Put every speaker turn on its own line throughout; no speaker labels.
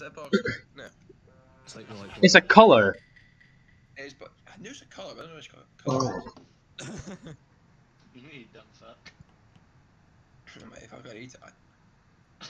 Is that a box? no.
It's like, like
It's a colour.
It is, but I knew it's a colour, but I don't know which colour.
Oh.
You know you dumb fuck.
Mate, if I gotta eat it, I...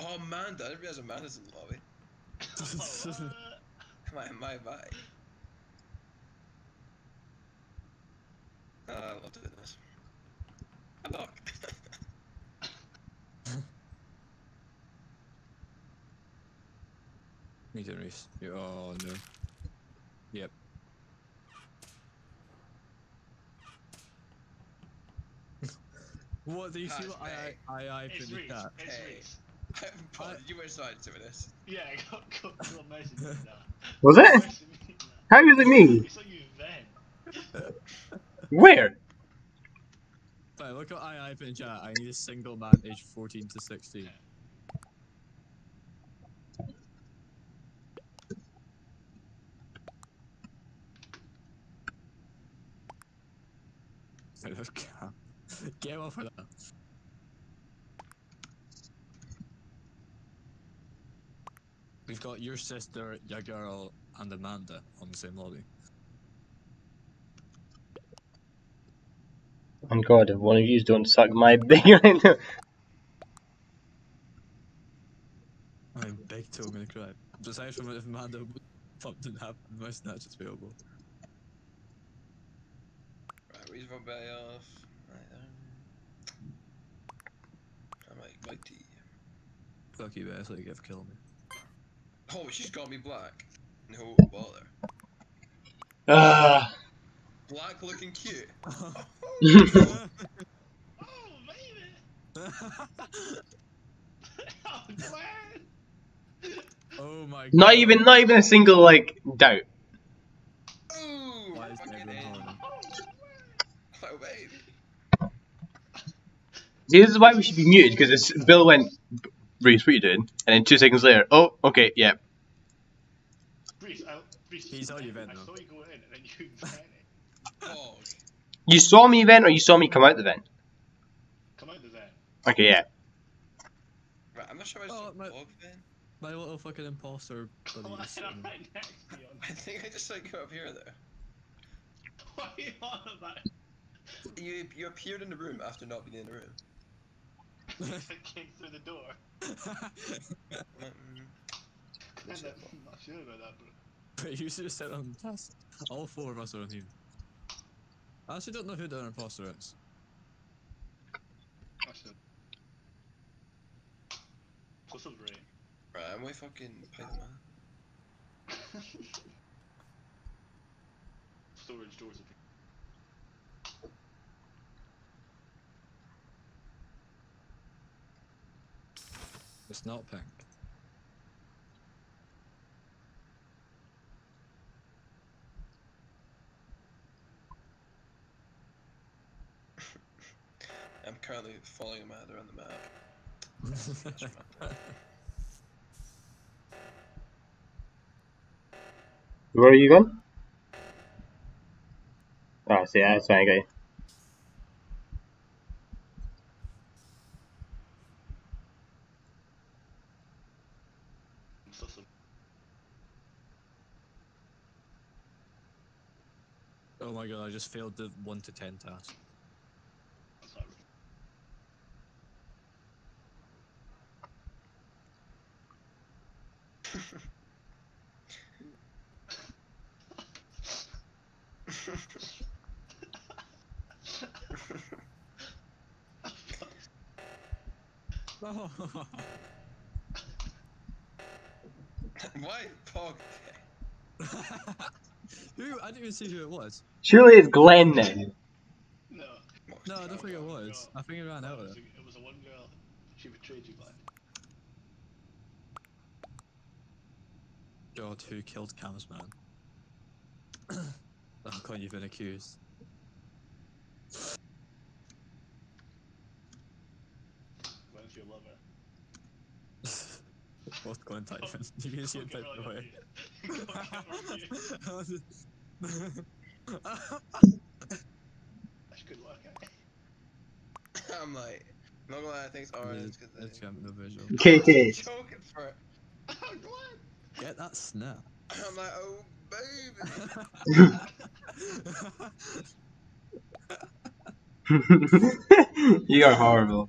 Oh, Amanda! I didn't realise Amanda's in the lobby.
What?
My, my, my. Uh, I love doing this. Look.
Me too, Reese. Oh no. Yep. what do you see?
Nice,
What I. I I I
It's
put in the
It's
Hey.
Reese.
Paul, uh, you were side to this?
Yeah, go, go, go message me now.
Was it?
Message me.
How is it me?
We saw you then.
Where?
Fine, look what I I put in chat. I need a single man aged 14 to 16. Get off of that. We've got your sister, your girl, and Amanda on the same lobby.
Oh god, if one of you don't suck my dick right now.
I'm big toe, I'm gonna cry. Besides from if Amanda pumped didn't happen, my snatch is available.
Right, where's my bay off? Right, I might like tea.
Fuck you, best, like, you've killed me.
Oh, she's got me black. No bother.
Ah.
Black looking cute.
Oh, baby! oh, man!
oh my god.
not even, not even a single like doubt. See, this is why we should be muted because Bill went, Reese, what are you doing? And then two seconds later, oh, okay, yeah.
Reese, I, Reese,
He's on your vent
I
now.
saw you go in and then you vent.
Oh,
You saw me vent or you saw me come out the vent?
Come out the vent.
Okay, yeah.
right. I'm not sure I
Oh,
just
my- My little fucking imposter
Come on,
is
I'm right next to you.
I think I just like go up here though.
What are you on about?
You you appeared in the room after not being in the room.
I came through the door.
Mm,
I'm not. I'm not sure about that, bro.
But you should have said on the task. All four of us are on here. I actually don't know who the other imposter is.
I should. What's up, Ray?
Right, I'm way fucking Python man.
Storage doors are
It's not pink.
I'm currently following Amanda on the map.
Where are you going? Oh, see, that's fine, okay.
Sus
oh my god, I just failed the 1 to 10 task.
That's.
Oh,
Why Pog?
who? I didn't even see who it was.
Surely it's Glenn then.
No.
No, I don't think it was. I think it ran out
it
of
was,
it.
a, it was a one girl. She betrayed you, Glenn.
God, who killed Cam's man? oh god, you've been accused.
Glenn's your lover.
Both Glenn Typhon. You can see it
Fucking
typed away.
That's good work, eh?
I'm like, not gonna lie, I think it's orange because
It's got no visual.
KK.
Choking for
that snap.
I'm like, oh baby.
you are horrible.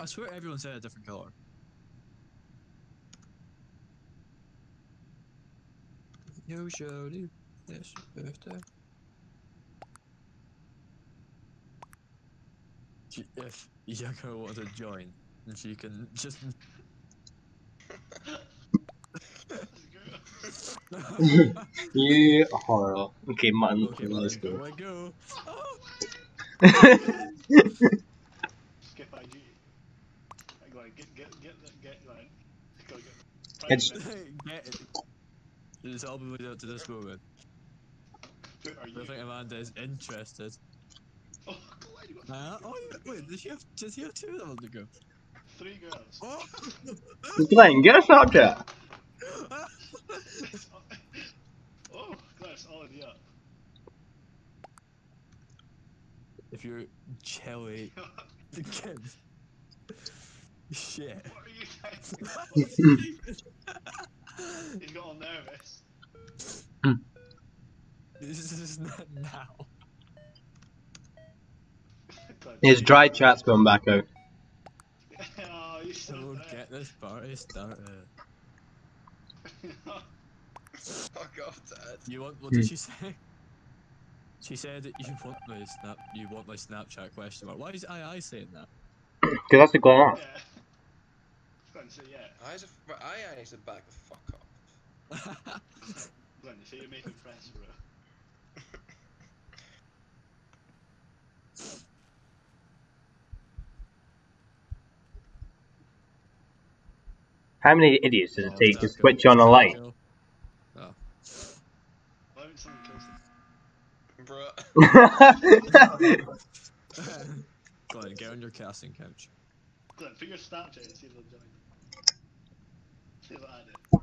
I swear everyone said a different color. Yo, Shorty, it's your birthday. She- If Yako wants to join, she can just.
you are horrible. Okay, man.
okay,
let's
go.
go. Oh.
I go. Oh!
Skip IG. Right, go on, get, get, get, the- get, go on. Go, get.
It's-
Private message.
Get it. It's all been leading up to this moment.
Who are
I think Amanda is interested.
Oh, Glenn, you got
Uh, oh, wait, does she have, does he have two of them to go?
three girls.
Oh!
Glenn, get a Snapchat.
oh, Glenn, it's all in here.
if you're Chelly, the kid. Shit.
what are you saying? He's got all nervous.
this is not now.
His dry chat's going back out.
oh, you
So
still
we'll
there.
get this party started.
Oh, Fuck off, Dad.
You want? What did she hmm. say? She said that you want my snap. You want my Snapchat question mark. Why is I I saying that?
Because that's what's going on.
yeah. Glenn, say yeah.
I just, but I I need to back the fuck up.
Glenn, you say you're making friends, bro.
How many idiots does it
Oh,
take to switch on a light?
Oh.
Why haven't someone killed him?
Go on, get on your casting couch.
Glenn, put your Snapchat and see if they'll join. See if I add it.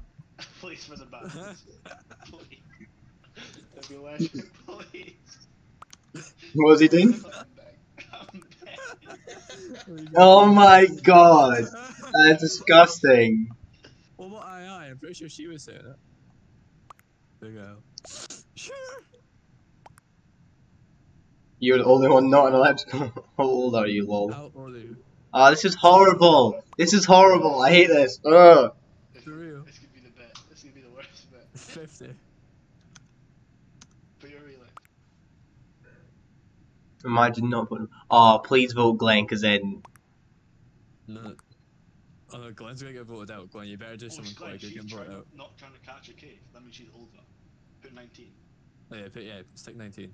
Please for the bastards. Uh-huh. Please. There'll be less. Please.
what was he doing?
I'm back. I'm back.
Oh my god. That's disgusting.
Well, what I I? I'm pretty sure she was saying it. Big L. Sure.
You're the only one not an elliptical. How old are you, lol?
How old are you?
Oh, this is horrible. This is horrible. I hate this. Ugh.
This,
For real?
this could be the bit. This could be the worst bit.
50.
Put your relay.
Imagine not putting. Oh, please vote Glenn, because then.
No. Oh no, Glenn's gonna get voted out. Glenn, you better do
Oh,
something
Glenn,
quick. You
she's
can vote out.
not trying to catch a case. That means she's older. Put 19.
Oh, yeah, put, yeah, stick 19.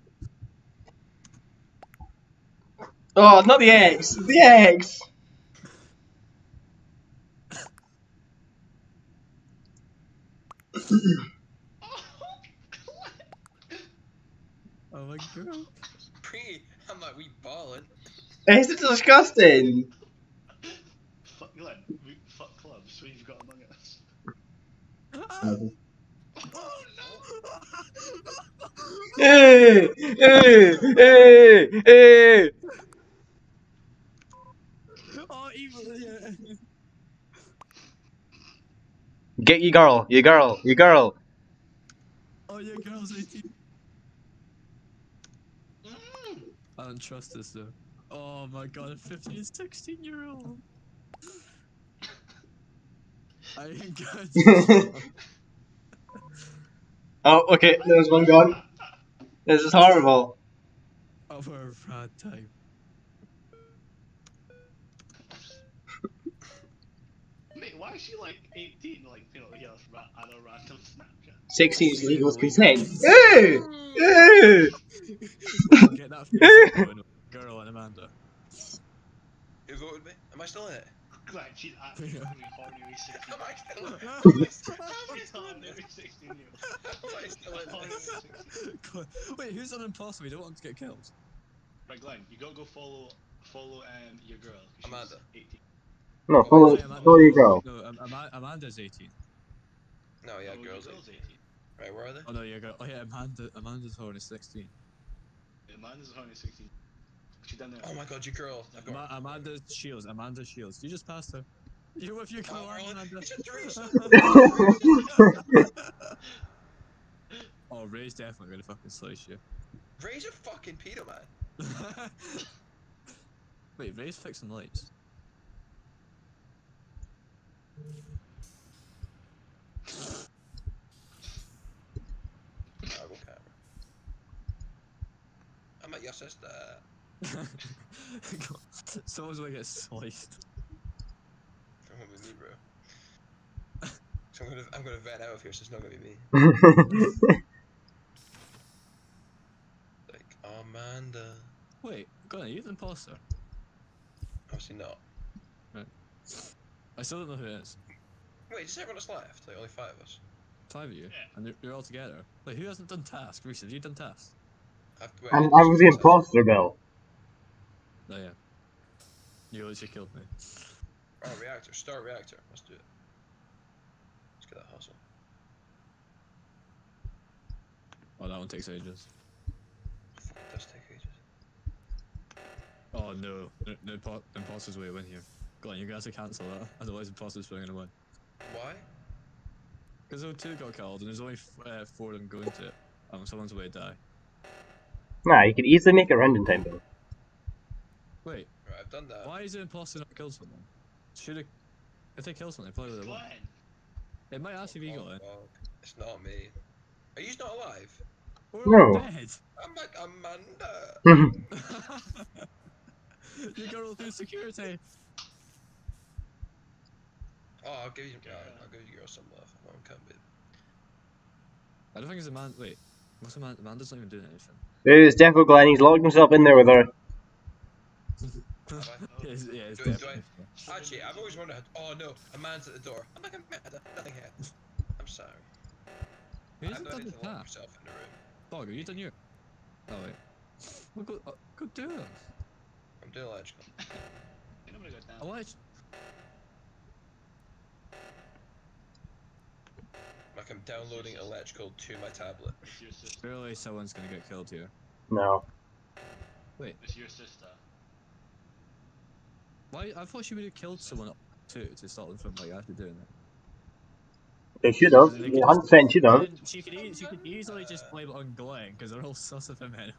Oh, not the X. The X.
Oh my god.
Pre, I'm like, we ballin'.
This is disgusting.
fuck Glenn. We, fuck clubs. We've got among us.
oh
Hey, hey, hey, hey.
no! oh, evil, yeah.
Get your girl, your girl, your girl.
Oh, yeah, girl's 18.
Mm.
I don't trust this though. Oh my god, a 15, 16 year old. I ain't got
oh, okay, there's one gone. This is horrible.
over a bad time.
Mate, why is she like 18? Like, you know, yeah, from a, at a random Snapchat.
16 is legal with consent. Hey, hey.
And Amanda.
Who voted me? Am I still in it?
Glenn, she's absolutely horny 16.
Am I still in it?
She's horny 16.
Am I still in
Horny
this?
with 16.
Wait, who's on impossible? We don't want to get killed.
Right, Glenn, you gotta go follow follow um your girl. 'cause she's
Amanda.
18.
No, follow,
Wait, Amanda-
follow your girl.
No, Am- Ama- Amanda's 18.
No, yeah,
Oh,
girls.
girl's 18.
Right, where are they?
Oh no, yeah, girl. Oh yeah, Amanda. Amanda's horny 16.
Yeah, mine horny 16. She done there.
Oh my god, you girl. I've.
Ama- Amanda Shields. Amanda Shields. You just passed her. You with your girl,
Oh, Marlon,
Amanda.
it's a threesome.
oh, Ray's definitely gonna fucking slice you.
Ray's a fucking pedo man.
Wait, Ray's fixing lights.
I will camera. I'm at your sister.
Someone's gonna get sliced.
Come on with me, bro. So I'm gonna I'm gonna vet out of here, so it's not gonna be me. Like Amanda.
Wait, go on, are you the imposter?
Obviously not.
I still don't know who it is.
Wait, is everyone that's left? Like only five of us.
Five of you,
Yeah.
and you're, you're all together. Wait, who hasn't done task? Reese, have you done task?
I've, wait,
I'm, I was the
choose
imposter, Bill.
Oh yeah. You literally killed me.
Oh, reactor. Start reactor. Let's do it. Let's get that hustle.
Oh, that one takes ages.
Fuck, it does take ages.
Oh no, the, the, impo- imposter's way to win here. Go on, you're gonna have to cancel that, otherwise imposter's still gonna win.
Why?
Because there were two got killed, and there's only f- uh, four of them going to it. Um, someone's way to die.
Nah, you could easily make it round in time, Bill.
Wait,
Right, I've done that.
why is the imposter not killed someone? Should have. If they kill someone, they probably would have won.
Glenn.
It might ask if you got it.
It's not me. Are you not alive?
We're all
No.
dead!
I'm like Amanda.
you got all through security!
Oh, I'll give you. Uh, I'll give you girls some love. No one can be.
I don't think it's a man. Wait, what's a man? Amanda's not even doing anything.
It's Defo Glenn, he's locked himself in there with her.
Have I?
yeah, it's,
Do do
definitely.
Actually, I've always wondered. How, oh no, a man's at the door. I'm like Amanda. Nothing here. I'm sorry.
Who hasn't done
need
the
to yourself in the room.
Dog, have you done your? Oh wait. Well, go, uh, go do it.
I'm doing electrical.
Ain't nobody got down.
I want to.
Like I'm downloading electrical to my tablet.
It's your sister.
Surely someone's gonna get killed here.
No. Wait.
It's your sister.
Why? I thought she would have killed someone too to stop them from like actually doing it.
They should have.
They
They
could
100% should have.
She could, e- she could easily just blame it on Glenn because they're all sus of him anyway.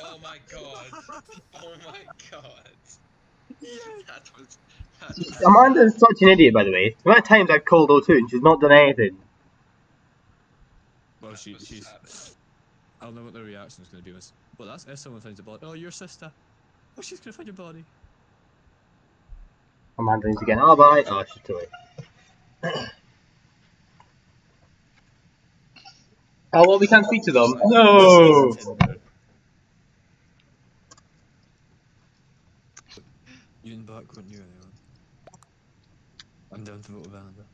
Oh my god. Oh my god. That was. That was
Amanda's such an idiot, by the way. The amount of times I've called O2 and she's not done anything.
Well, she, she's.
savage.
I don't know what the reaction is going to be. Miss. Well, that's if someone finds a body. Oh, your sister. Oh, she's going to find your body.
Amanda needs to get an alibi. Oh, she's too late. oh, well, we can't speak to them. No!
You didn't back, weren't you, anyone? I'm down to vote with Amanda.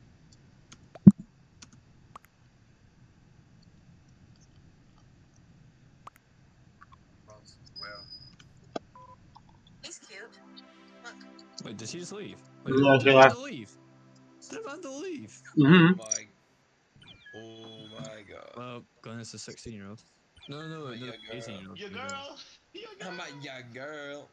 He's cute. Look.
Wait, did she just leave?
No,
did
she
Amanda
left.
leave? Did Amanda leave?
hmm
Oh my. Oh my god.
Well, Glenn is a 16 year old. No, no, no,
Yeah, girl.
18 year old.
Your girl. Your girl.
I'm like, yeah, girl.